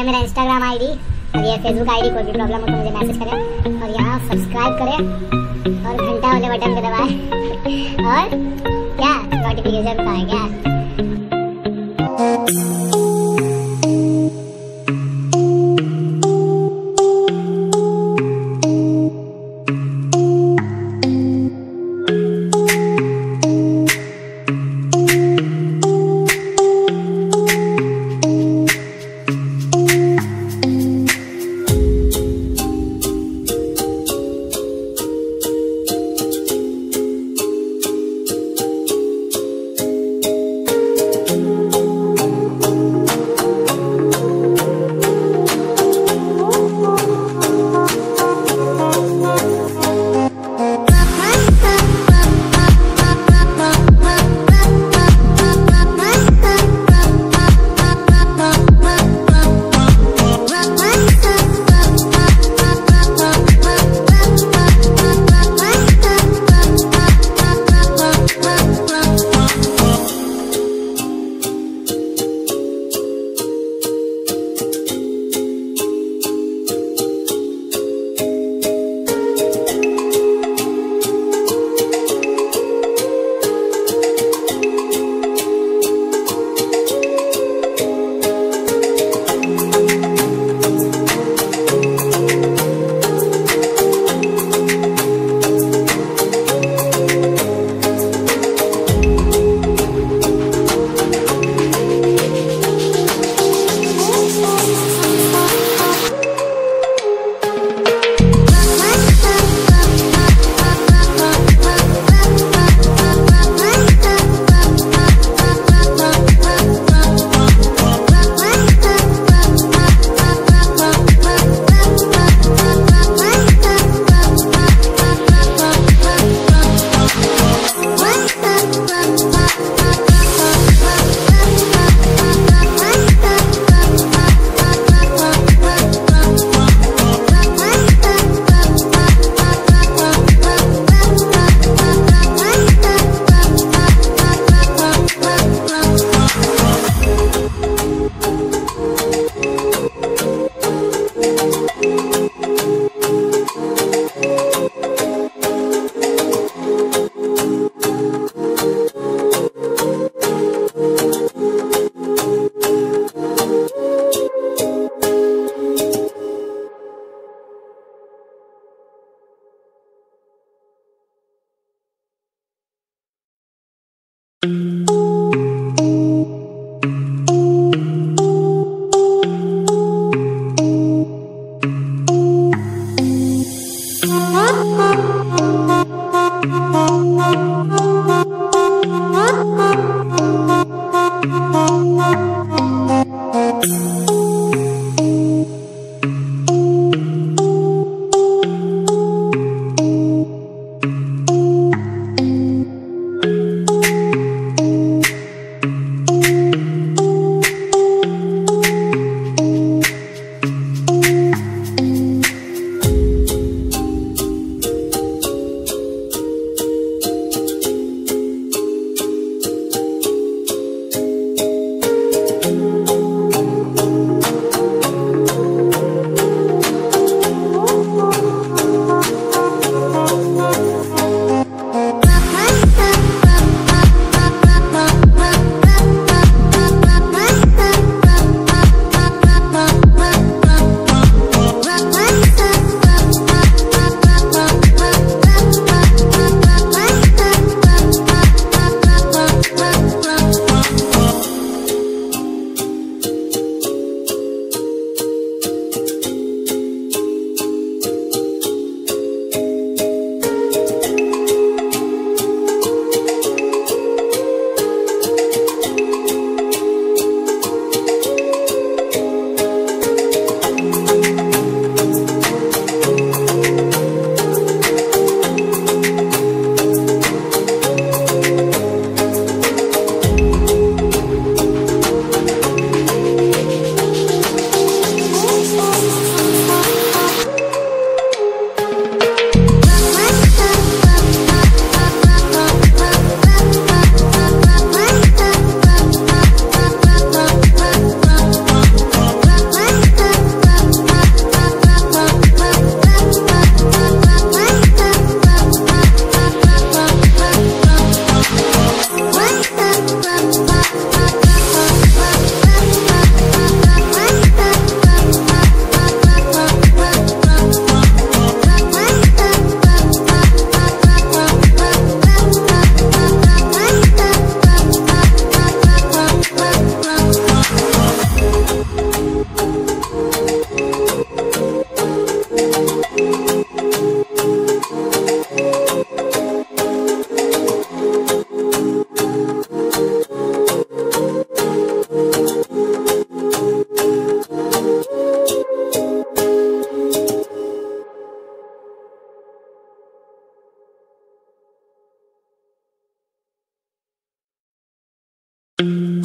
है मेरा Instagram I D और ये फेसबुक आईडी कोई भी प्रॉब्लम हो तो मुझे मैसेज करें। और यहाँ सब्सक्राइब करें और घंटा वाले बटन पे दबाएँ। और क्या नोटिफिकेशन पाए क्या है